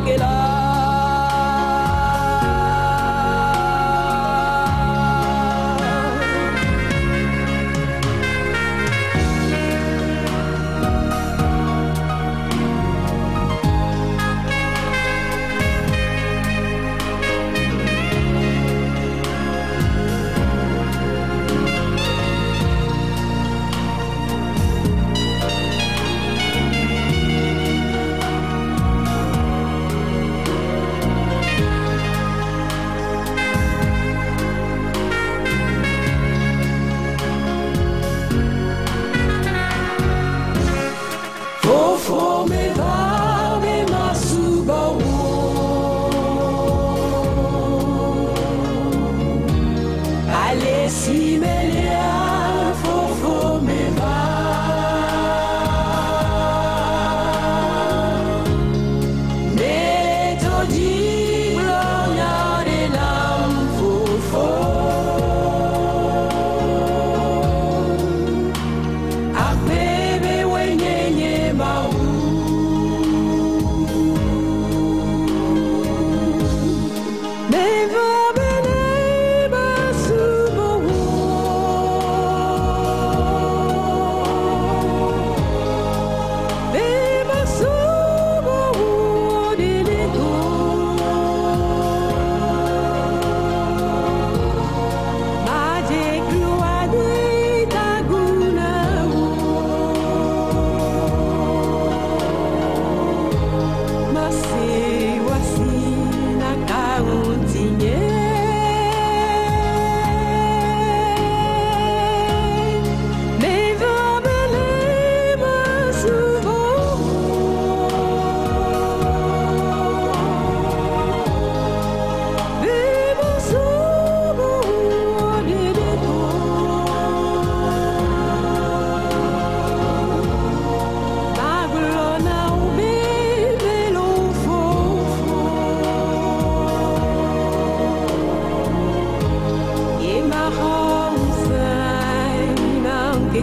nan kekela Fofo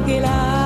que la